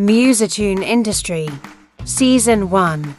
Musitune Industry, Season 1.